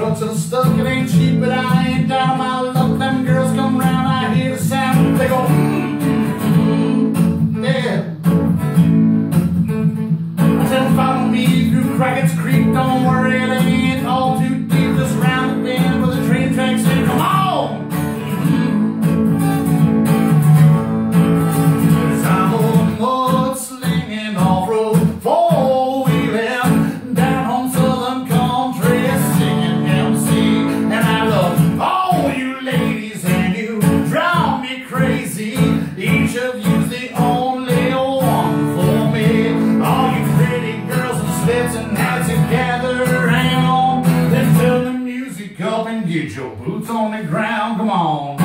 Trucks are stuck, it ain't cheap, but I ain't down. My luck, them girls come round, I hear the sound, they go. Your boots on the ground, come on.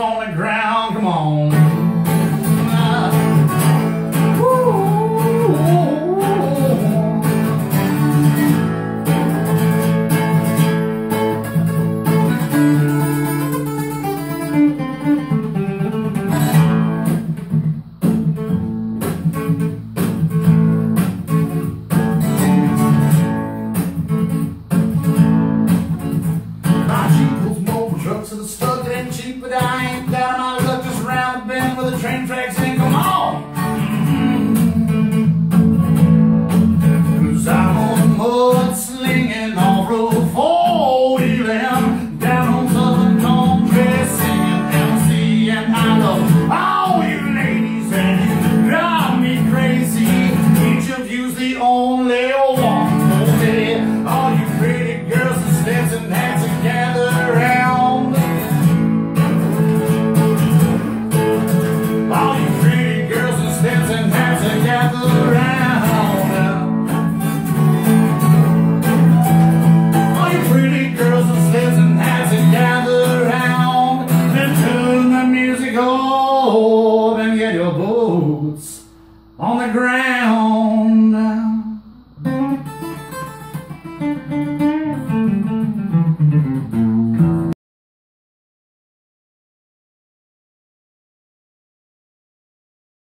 on the ground. that I ain't down. I look just around the bend where the train tracks ain't come on. Mm-hmm. Cause I'm on mud slinging on road four wheeling down on southern country singing MC and I love all you ladies and you drive me crazy. Each of you's the only on the ground.